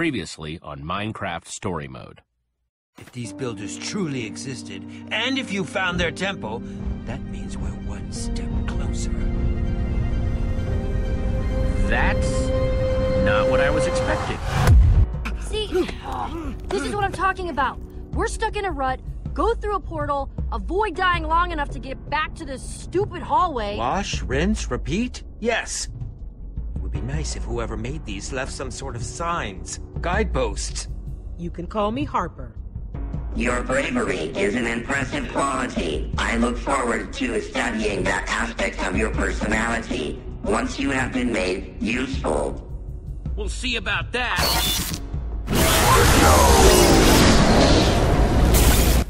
Previously on Minecraft Story Mode. If these builders truly existed, and if you found their temple, that means we're one step closer. That's not what I was expecting. See, this is what I'm talking about. We're stuck in a rut, go through a portal, avoid dying long enough to get back to this stupid hallway. Wash, rinse, repeat? Yes. It would be nice if whoever made these left some sort of signs, guideposts. You can call me Harper. Your bravery is an impressive quality. I look forward to studying that aspect of your personality once you have been made useful. We'll see about that.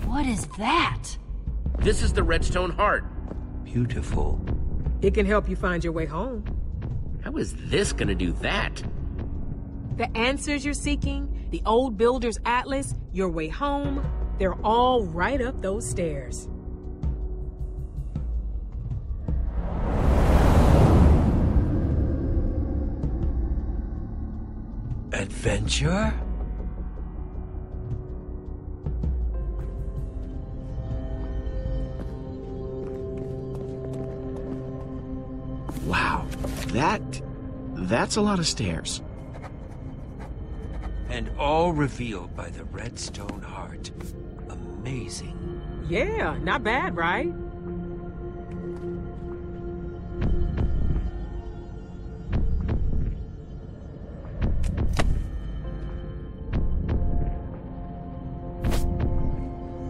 What is that? This is the Redstone Heart. Beautiful. It can help you find your way home. How is this gonna do that? The answers you're seeking, the old builder's atlas, your way home, they're all right up those stairs. Adventure? That. that's a lot of stairs. And all revealed by the Redstone Heart. Amazing. Yeah, not bad, right?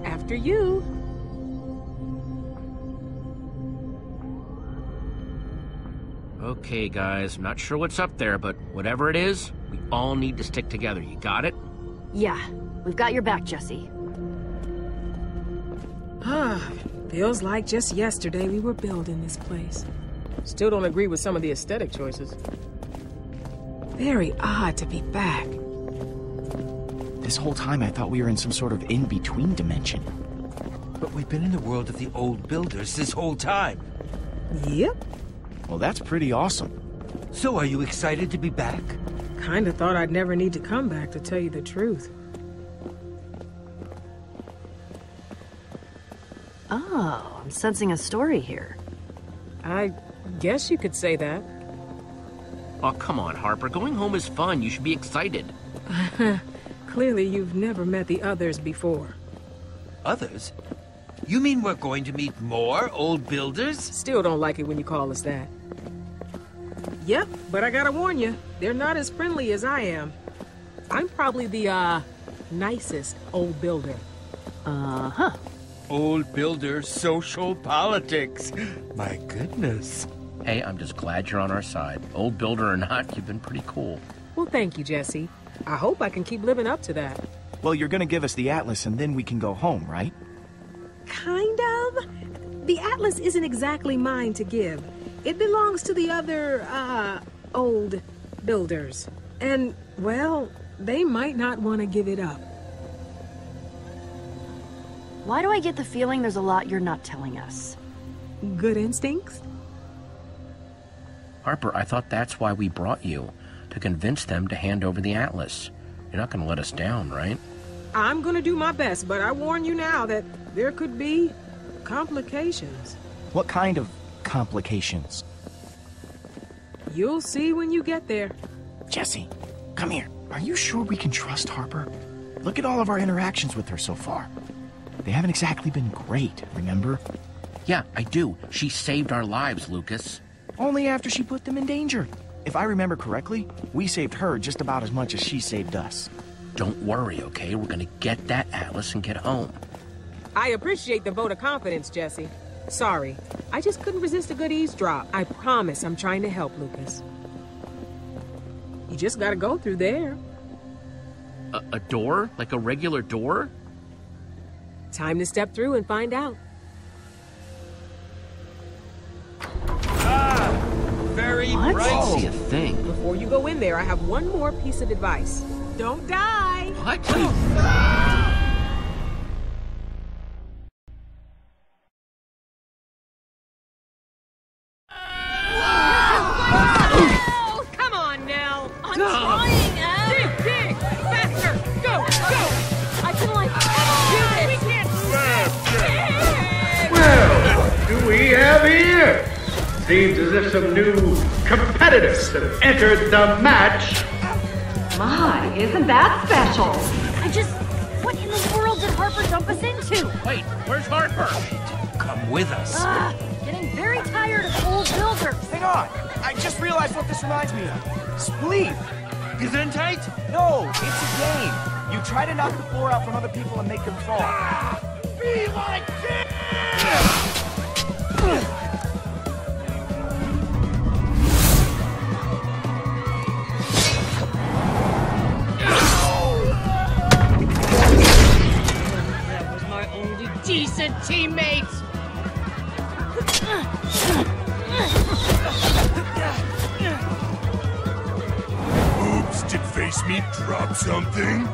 After you. Okay, guys, I'm not sure what's up there, but whatever it is, we all need to stick together. You got it? Yeah, we've got your back, Jesse. Ah, feels like just yesterday we were building this place. Still don't agree with some of the aesthetic choices. Very odd to be back. This whole time I thought we were in some sort of in between dimension. But we've been in the world of the old builders this whole time. Yep. Well, that's pretty awesome. So are you excited to be back? Kinda thought I'd never need to come back to tell you the truth. Oh, I'm sensing a story here. I guess you could say that. Oh, come on, Harper. Going home is fun. You should be excited. Clearly, you've never met the others before. Others? You mean we're going to meet more old builders? Still don't like it when you call us that. Yep, but I gotta warn you, they're not as friendly as I am. I'm probably the, uh, nicest old builder. Uh huh. Old builder social politics. My goodness. Hey, I'm just glad you're on our side. Old builder or not, you've been pretty cool. Well, thank you, Jesse. I hope I can keep living up to that. Well, you're gonna give us the atlas and then we can go home, right? Kind of. The Atlas isn't exactly mine to give. It belongs to the other, uh, old builders. And, well, they might not want to give it up. Why do I get the feeling there's a lot you're not telling us? Good instincts? Harper, I thought that's why we brought you. To convince them to hand over the Atlas. You're not gonna let us down, right? I'm gonna do my best, but I warn you now that there could be complications. What kind of complications? You'll see when you get there. Jesse, come here. Are you sure we can trust Harper? Look at all of our interactions with her so far. They haven't exactly been great, remember? Yeah, I do. She saved our lives, Lucas. Only after she put them in danger. If I remember correctly, we saved her just about as much as she saved us. Don't worry, okay? We're gonna get that Atlas and get home. I appreciate the vote of confidence, Jesse. Sorry, I just couldn't resist a good eavesdrop. I promise I'm trying to help, Lucas. You just gotta go through there. A, a door? Like a regular door? Time to step through and find out. Ah, very What? bright. See a thing. Before you go in there, I have one more piece of advice. Don't die! What? Oh, competitors have entered the match. My, isn't that special? I just. What in the world did Harper dump us into? Wait, where's Harper? Come with us. Ah, getting very tired of old builders. Hang on! I just realized what this reminds me of. Spleef! Gesundheit? No, it's a game. You try to knock the floor out from other people and make them fall. Ah, Be like That decent teammate. Oops, did Face Meat drop something?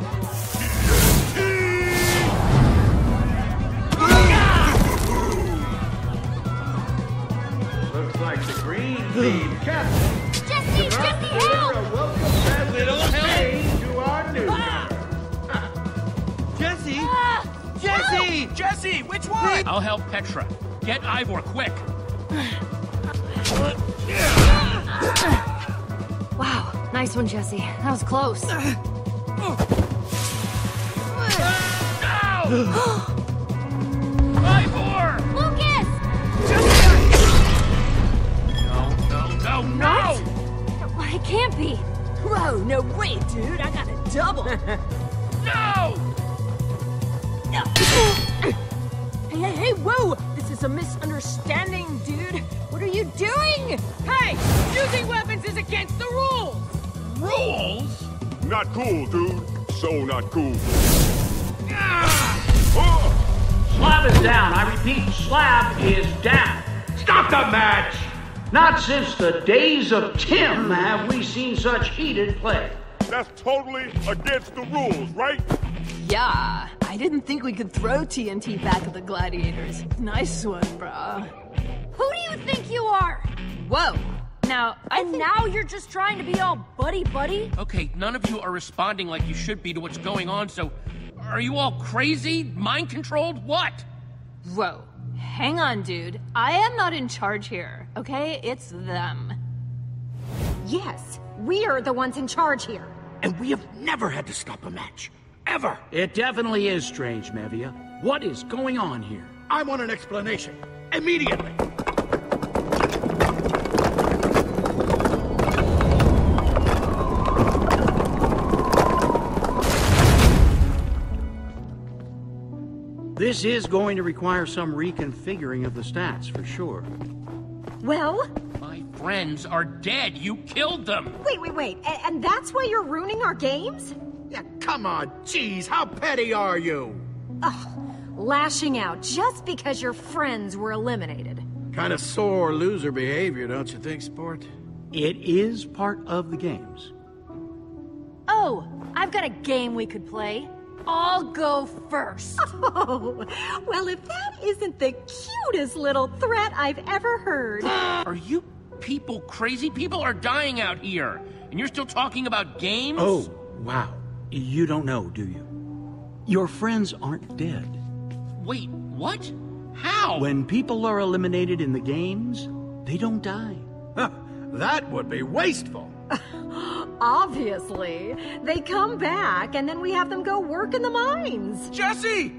Looks like the green team captain. Jesse, Jesse, help! Jesse. I'll help Petra. Get Ivor, quick! Wow, nice one, Jesse. That was close. No! Ivor! Lucas! No, no, no, no! What? It can't be. Whoa, no way, dude. I got a double. No! Whoa! This is a misunderstanding, dude. What are you doing? Hey, using weapons is against the rules. Rules? Not cool, dude. So not cool. Ah! Oh! Slab is down. I repeat, Slab is down. Stop the match! Not since the days of Tim have we seen such heated play. That's totally against the rules, right? Yeah, I didn't think we could throw TNT back at the gladiators. Nice one, brah. Who do you think you are? Whoa. Now, I And think now you're just trying to be all buddy buddy? Okay, none of you are responding like you should be to what's going on, so. Are you all crazy? Mind controlled? What? Whoa. Hang on, dude. I am not in charge here, okay? It's them. Yes, we are the ones in charge here. And we have never had to stop a match. Ever. It definitely is strange, Mevia. What is going on here? I want an explanation. Immediately. This is going to require some reconfiguring of the stats, for sure. Well, My friends are dead. You killed them. wait, wait, wait. A- and that's why you're ruining our games? Yeah, come on, jeez, how petty are you? Lashing out just because your friends were eliminated. Kind of sore loser behavior, don't you think, sport? It is part of the games. Oh, I've got a game we could play. I'll go first. Oh, well, if that isn't the cutest little threat I've ever heard. Are you people crazy? People are dying out here. And you're still talking about games? Oh, wow. You don't know, do you? Your friends aren't dead. Wait, what? How? When people are eliminated in the games, they don't die. Huh, that would be wasteful. Obviously. They come back, and then we have them go work in the mines. Jesse!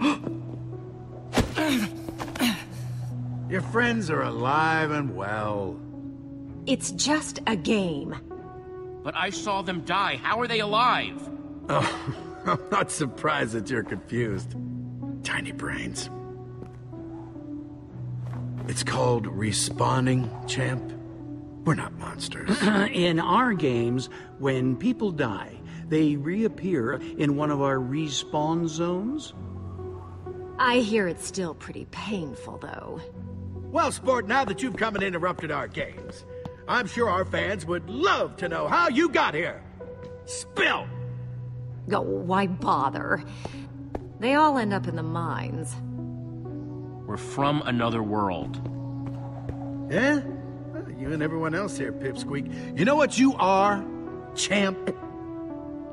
Your friends are alive and well. It's just a game. But I saw them die. How are they alive? Oh, I'm not surprised that you're confused. Tiny brains. It's called respawning, champ. We're not monsters. in our games, when people die, they reappear in one of our respawn zones. I hear it's still pretty painful, though. well, sport, now that you've come and interrupted our games, I'm sure our fans would love to know how you got here. Spill! Oh, why bother? They all end up in the mines. We're from another world. Yeah? Well, you and everyone else here, Pipsqueak. You know what you are, champ?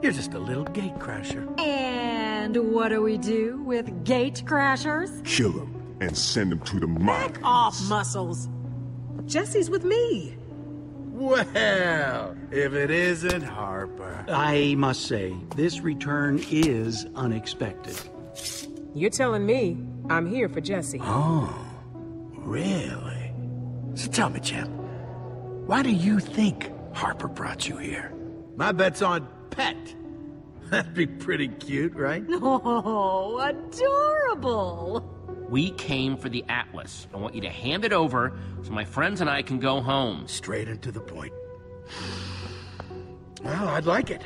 You're just a little gate crasher. And what do we do with gate crashers? Kill them and send them to the mine. Back off, Muscles. Jesse's with me. Well, if it isn't Harper. I must say, this return is unexpected. You're telling me I'm here for Jesse. Oh, really? So tell me, champ, why do you think Harper brought you here? My bet's on Pet. That'd be pretty cute, right? Oh, adorable. We came for the Atlas. I want you to hand it over so my friends and I can go home. Straight and to the point. Well, I'd like it.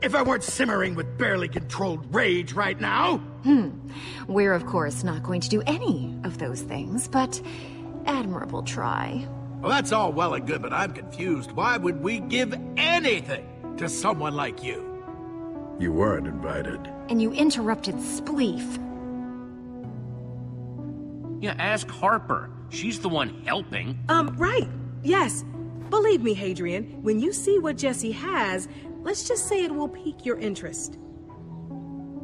If I weren't simmering with barely controlled rage right now. Hmm. We're, of course, not going to do any of those things, but admirable try. Well, that's all well and good, but I'm confused. Why would we give anything to someone like you? You weren't invited. And you interrupted Spleef. Yeah, ask Harper. She's the one helping. Um, right. Yes. Believe me, Hadrian, when you see what Jesse has, let's just say it will pique your interest.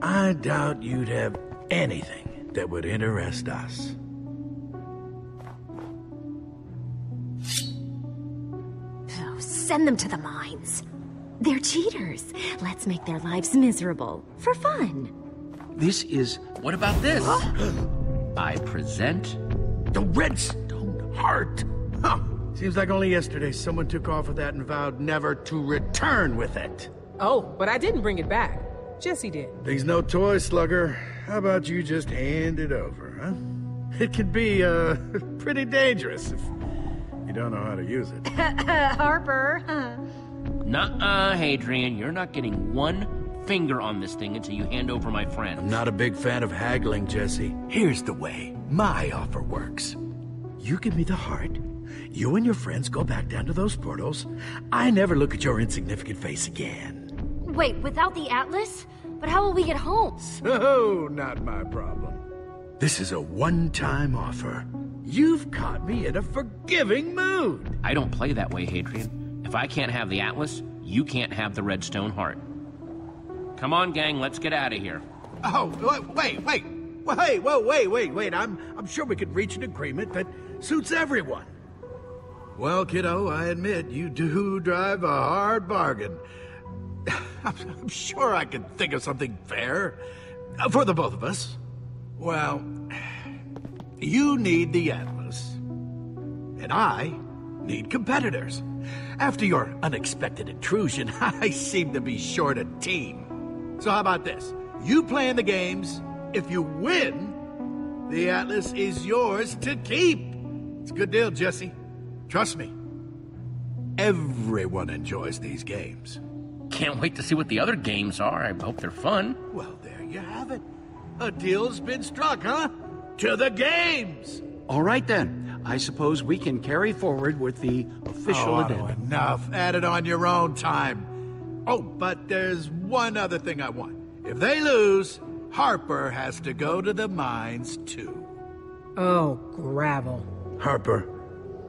I doubt you'd have anything that would interest us. Oh, send them to the mines. They're cheaters. Let's make their lives miserable. For fun. This is... What about this? I present... The Redstone Heart! Huh. Seems like only yesterday someone took off with that and vowed never to return with it. Oh, but I didn't bring it back. Jesse did. Thing's no toy, Slugger. How about you just hand it over, huh? It could be, uh, pretty dangerous if you don't know how to use it. Harper. huh? Nuh-uh, Hadrian. You're not getting one finger on this thing until you hand over my friend. I'm not a big fan of haggling, Jesse. Here's the way my offer works. You give me the heart. You and your friends go back down to those portals. I never look at your insignificant face again. Wait, without the Atlas? But how will we get home? So, oh, not my problem. This is a one-time offer. You've caught me in a forgiving mood. I don't play that way, Hadrian. If I can't have the Atlas, you can't have the Redstone Heart. Come on, gang, let's get out of here. Oh, wait, wait, wait, whoa, wait, wait, wait. I'm, I'm sure we could reach an agreement that suits everyone. Well, kiddo, I admit you do drive a hard bargain. I'm sure I could think of something fair uh, for the both of us. Well, you need the Atlas, and I need competitors. After your unexpected intrusion, I seem to be short a team. So how about this? You play in the games. If you win, the Atlas is yours to keep. It's a good deal, Jesse. Trust me. Everyone enjoys these games. Can't wait to see what the other games are. I hope they're fun. Well, there you have it. A deal's been struck, huh? To the games! All right then. I suppose we can carry forward with the official oh, addendum. Enough. Add it on your own time. Oh, but there's one other thing I want. If they lose, Harper has to go to the mines too. Oh, gravel. Harper,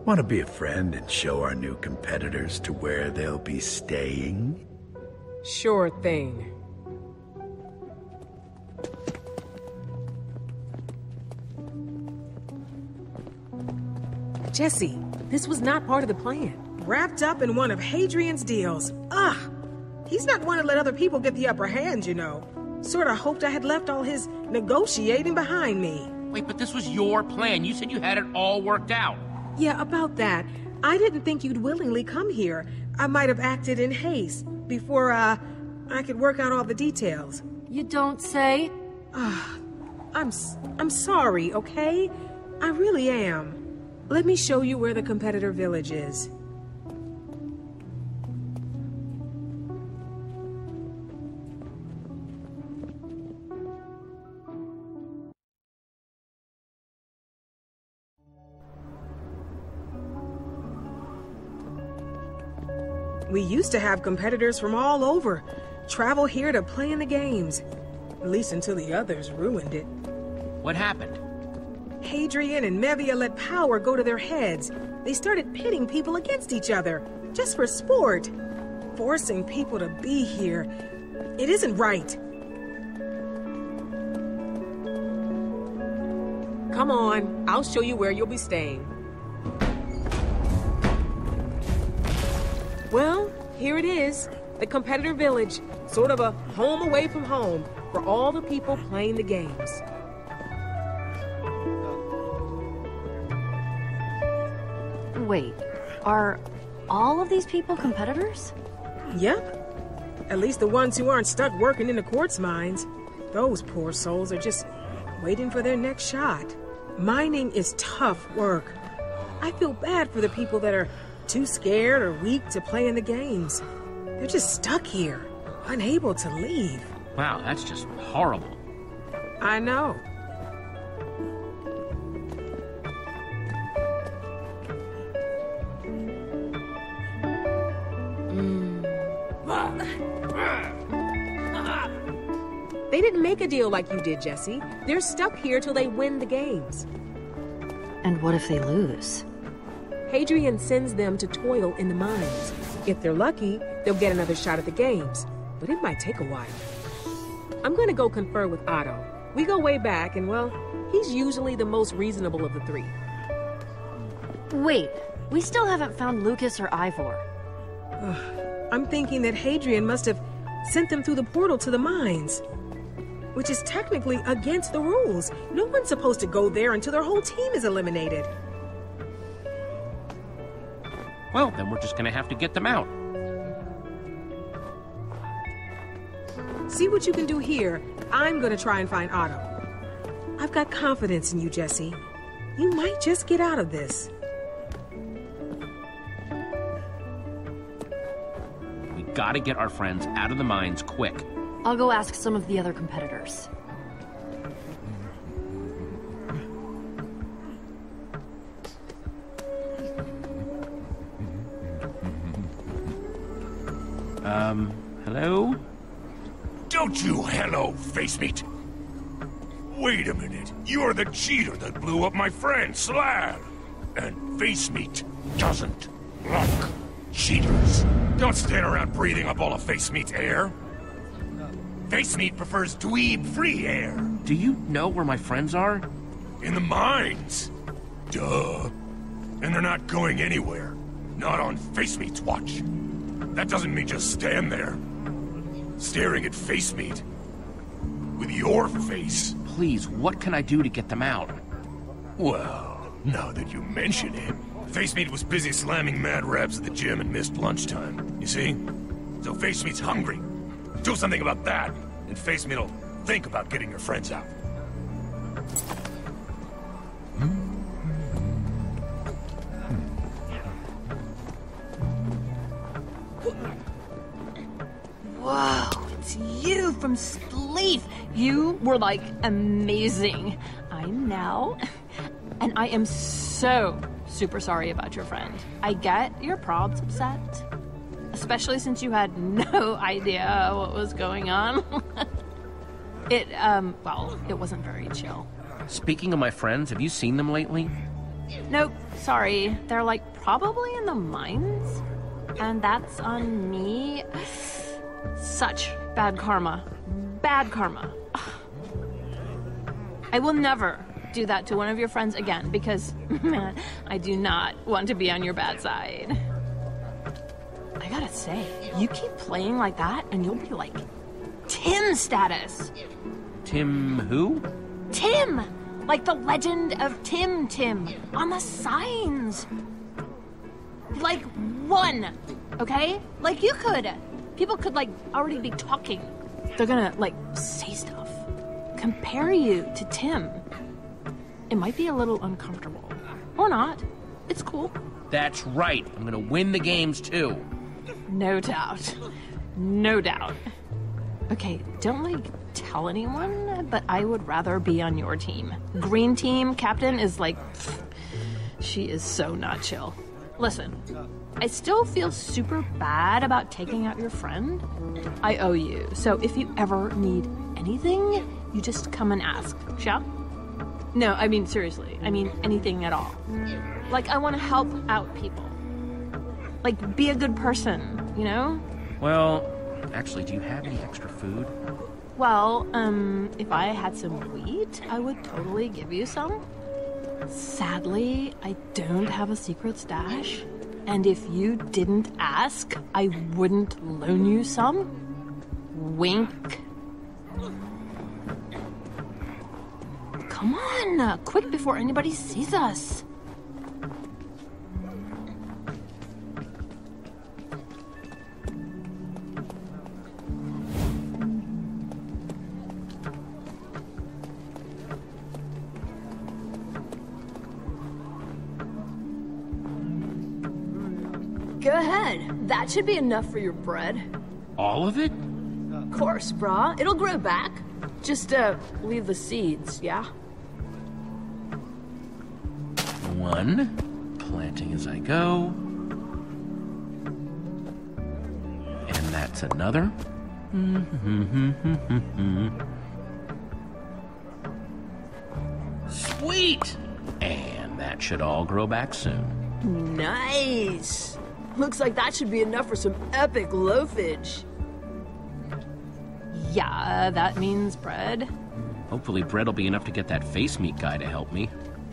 want to be a friend and show our new competitors to where they'll be staying? Sure thing. Jesse, this was not part of the plan. Wrapped up in one of Hadrian's deals. Ugh! He's not one to let other people get the upper hand, you know. Sorta hoped I had left all his negotiating behind me. Wait, but this was your plan. You said you had it all worked out. Yeah, about that. I didn't think you'd willingly come here. I might have acted in haste before, uh, I could work out all the details. You don't say? Ah, I'm, I'm sorry, okay? I really am. Let me show you where the competitor village is. We used to have competitors from all over travel here to play in the games. At least until the others ruined it. What happened? Hadrian and Mevia let power go to their heads. They started pitting people against each other, just for sport. Forcing people to be here. It isn't right. Come on, I'll show you where you'll be staying. Well, here it is. The competitor village. Sort of a home away from home for all the people playing the games. Wait, are all of these people competitors? Yep. At least the ones who aren't stuck working in the quartz mines. Those poor souls are just waiting for their next shot. Mining is tough work. I feel bad for the people that are too scared or weak to play in the games. They're just stuck here, unable to leave. Wow, that's just horrible. I know. Mm. They didn't make a deal like you did, Jesse. They're stuck here till they win the games. And what if they lose? Hadrian sends them to toil in the mines. If they're lucky, they'll get another shot at the games, but it might take a while. I'm gonna go confer with Otto. We go way back, and well, he's usually the most reasonable of the three. Wait, we still haven't found Lucas or Ivor. I'm thinking that Hadrian must have sent them through the portal to the mines. Which is technically against the rules. No one's supposed to go there until their whole team is eliminated. Well, then we're just gonna have to get them out. See what you can do here. I'm gonna try and find Otto. I've got confidence in you, Jesse. You might just get out of this. We gotta get our friends out of the mines quick. I'll go ask some of the other competitors. Um, hello? Don't you hello, face meat. Wait a minute. You're the cheater that blew up my friend, Slab. And face meat doesn't like cheaters. Don't stand around breathing up all of face meat's air. Face meat prefers dweeb-free air. Do you know where my friends are? In the mines. Duh. And they're not going anywhere. Not on face meat's watch. That doesn't mean just stand there. Staring at face meat. With your face. Please, what can I do to get them out? Well, now that you mention it, Face Meat was busy slamming mad raps at the gym and missed lunchtime. You see? So Face Meat's hungry. Do something about that, and Face Meat'll think about getting your friends out. It's you from Spleef. You were like amazing. I know. And I am so super sorry about your friend. I get your prob's upset. Especially since you had no idea what was going on. it, um, well, it wasn't very chill. Speaking of my friends, have you seen them lately? Nope, sorry. They're like probably in the mines. And that's on me. Such bad karma. Bad karma. I will never do that to one of your friends again because, man, I do not want to be on your bad side. I gotta say, you keep playing like that and you'll be like Tim status. Tim who? Tim! Like the legend of Tim Tim on the signs. Like one, okay? Like you could. People could like already be talking. They're gonna like say stuff. Compare you to Tim. It might be a little uncomfortable. Or not. It's cool. That's right. I'm gonna win the games too. No doubt. No doubt. Okay, don't like tell anyone, but I would rather be on your team. Green team captain is like. pfft, she is so not chill. Listen, I still feel super bad about taking out your friend. I owe you, so if you ever need anything, you just come and ask, shall? No, I mean, seriously. I mean, anything at all. Like, I want to help out people. Like, be a good person, you know? Well, actually, do you have any extra food? Well, um, if I had some wheat, I would totally give you some. Sadly, I don't have a secret stash. And if you didn't ask, I wouldn't loan you some. Wink. Come on, uh, quick before anybody sees us. That should be enough for your bread. All of it? Of course, brah. It'll grow back. Just, uh, leave the seeds, yeah? One. Planting as I go. And that's another. Sweet! And that should all grow back soon. Nice. Looks like that should be enough for some epic loafage. Yeah, that means bread. Hopefully, bread will be enough to get that face meat guy to help me.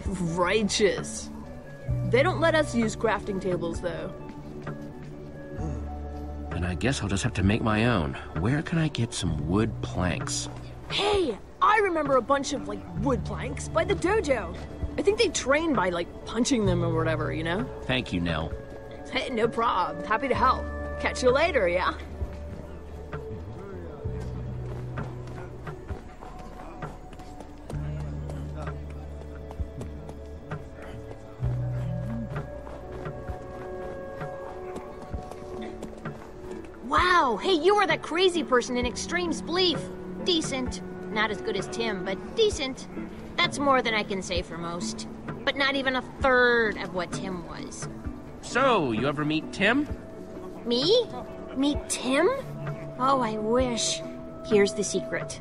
Righteous. They don't let us use crafting tables, though. Then I guess I'll just have to make my own. Where can I get some wood planks? Hey, I remember a bunch of, like, wood planks by the dojo. I think they train by, like, punching them or whatever, you know? Thank you, Nell. Hey, no prob. Happy to help. Catch you later, yeah? Wow, hey, you are that crazy person in Extreme Spleef. Decent. Not as good as Tim, but decent. That's more than I can say for most. But not even a third of what Tim was. So, you ever meet Tim? Me? Meet Tim? Oh, I wish. Here's the secret.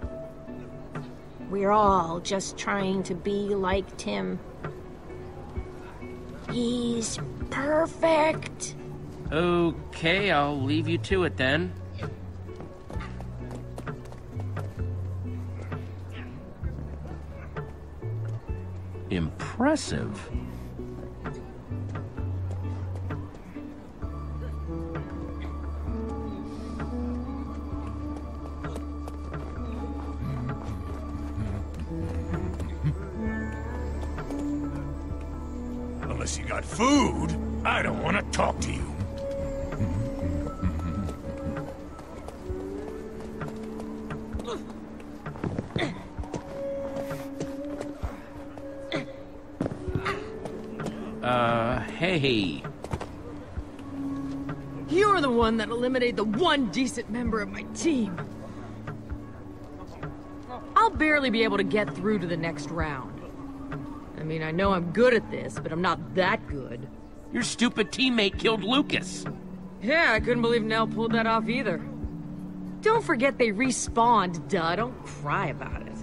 We're all just trying to be like Tim. He's perfect. Okay, I'll leave you to it then. Impressive. Uh, hey. You're the one that eliminated the one decent member of my team. I'll barely be able to get through to the next round. I mean, I know I'm good at this, but I'm not that good. Your stupid teammate killed Lucas. Yeah, I couldn't believe Nell pulled that off either. Don't forget they respawned, duh. Don't cry about it.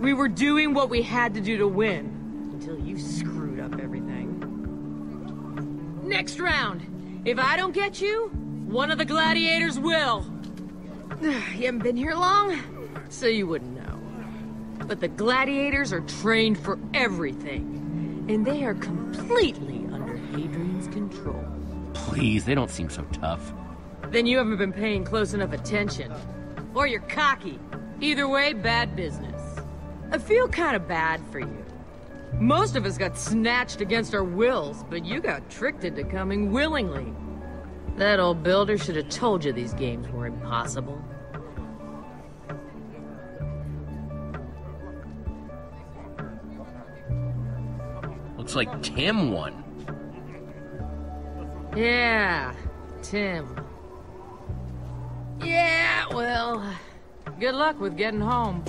We were doing what we had to do to win, until you screwed everything. Next round. If I don't get you, one of the gladiators will. you haven't been here long, so you wouldn't know. But the gladiators are trained for everything, and they are completely under Hadrian's control. Please, they don't seem so tough. Then you haven't been paying close enough attention. Or you're cocky. Either way, bad business. I feel kind of bad for you. Most of us got snatched against our wills, but you got tricked into coming willingly. That old builder should have told you these games were impossible. Looks like Tim won. Yeah, Tim. Yeah, well, good luck with getting home.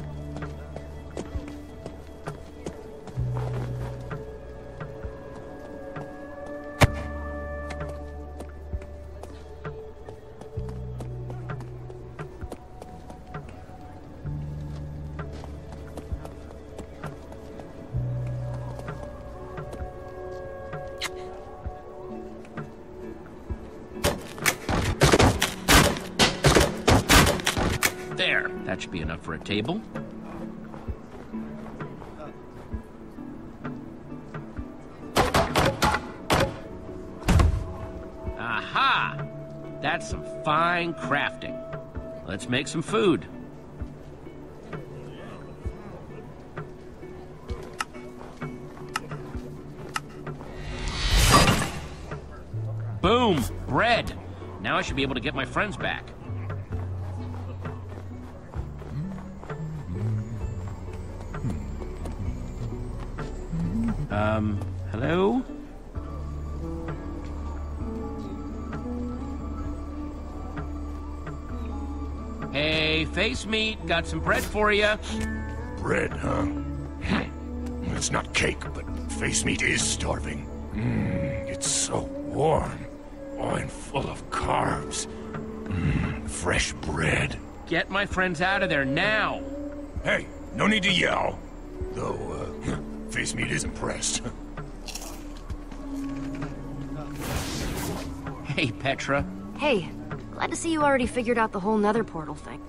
table. Aha! That's some fine crafting. Let's make some food. Boom! Bread! Now I should be able to get my friends back. Um, hello? Hey, face meat, got some bread for you. Bread, huh? It's not cake, but face meat is starving. Mmm, it's so warm. Oh, and full of carbs. Mmm, fresh bread. Get my friends out of there now. Hey, no need to yell. Though, uh, face meat is impressed. Hey, Petra. Hey, glad to see you already figured out the whole nether portal thing.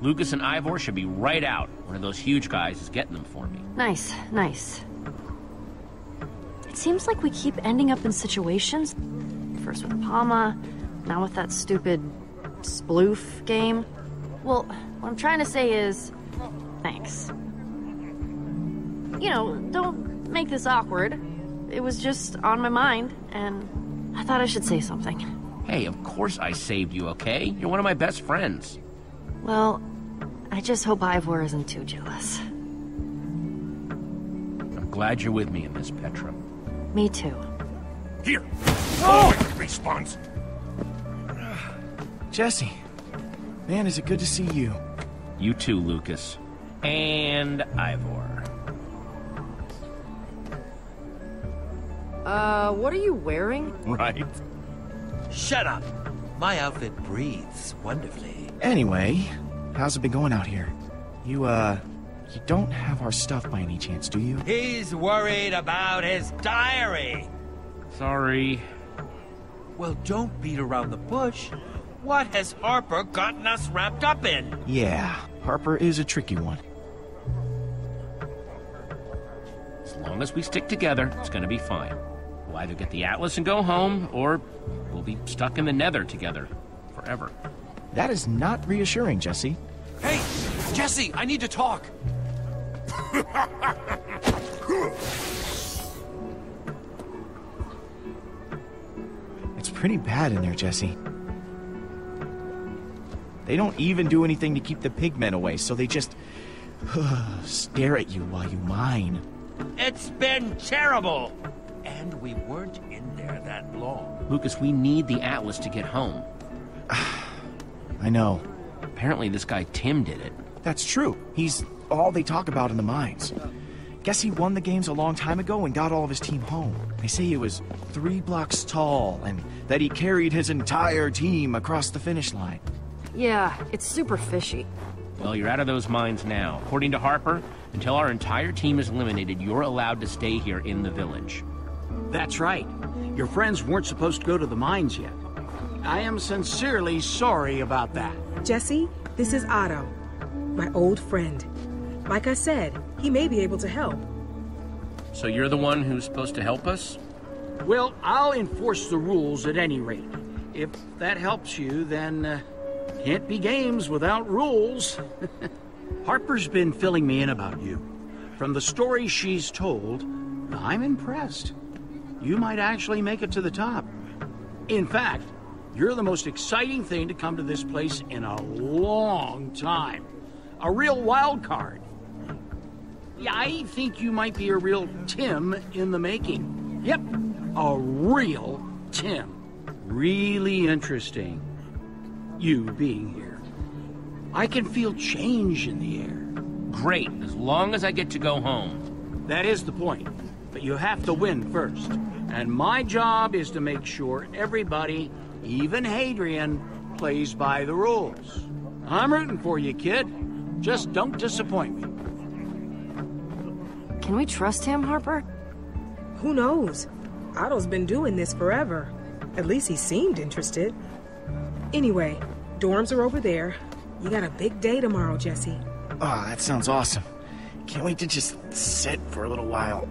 Lucas and Ivor should be right out. One of those huge guys is getting them for me. Nice, nice. It seems like we keep ending up in situations. First with PAMA, now with that stupid Spleef game. Well, what I'm trying to say is, thanks. You know, don't make this awkward. It was just on my mind, and I thought I should say something. Hey, of course I saved you, okay? You're one of my best friends. Well, I just hope Ivor isn't too jealous. I'm glad you're with me in this, Petra. Me too. Here! Oh! Response! Jesse, man, is it good to see you. You too, Lucas. And Ivor. Uh, what are you wearing? Right. Shut up. My outfit breathes wonderfully. Anyway, how's it been going out here? You, uh, you don't have our stuff by any chance, do you? He's worried about his diary. Sorry. Well, don't beat around the bush. What has Harper gotten us wrapped up in? Yeah, Harper is a tricky one. As long as we stick together, it's gonna be fine. We'll either get the Atlas and go home, or we'll be stuck in the nether together. Forever. That is not reassuring, Jesse. Hey, Jesse, I need to talk. It's pretty bad in there, Jesse. They don't even do anything to keep the pigmen away, so they just stare at you while you mine. It's been terrible. And we weren't in there that long. Lucas, we need the Atlas to get home. I know. Apparently, this guy Tim did it. That's true. He's all they talk about in the mines. Guess he won the games a long time ago and got all of his team home. They say he was three blocks tall and that he carried his entire team across the finish line. Yeah, it's super fishy. Well, you're out of those mines now. According to Harper, until our entire team is eliminated, you're allowed to stay here in the village. That's right. Your friends weren't supposed to go to the mines yet. I am sincerely sorry about that. Jesse, this is Otto, my old friend. Like I said, he may be able to help. So you're the one who's supposed to help us? Well, I'll enforce the rules at any rate. If that helps you, then uh, can't be games without rules. Harper's been filling me in about you. From the stories she's told, I'm impressed. You might actually make it to the top. In fact, you're the most exciting thing to come to this place in a long time. A real wild card. Yeah, I think you might be a real Tim in the making. Yep, a real Tim. Really interesting. You being here. I can feel change in the air. Great, as long as I get to go home. That is the point. But you have to win first. And my job is to make sure everybody, even Hadrian, plays by the rules. I'm rooting for you, kid. Just don't disappoint me. Can we trust him, Harper? Who knows? Otto's been doing this forever. At least he seemed interested. Anyway, dorms are over there. You got a big day tomorrow, Jesse. Ah, that sounds awesome. Can't wait to just sit for a little while.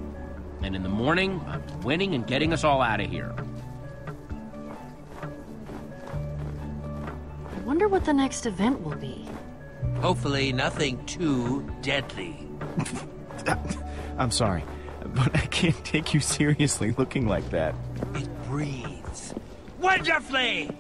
And in the morning, I'm winning and getting us all out of here. I wonder what the next event will be. Hopefully nothing too deadly. I'm sorry, but I can't take you seriously looking like that. It breathes. Wonderfully!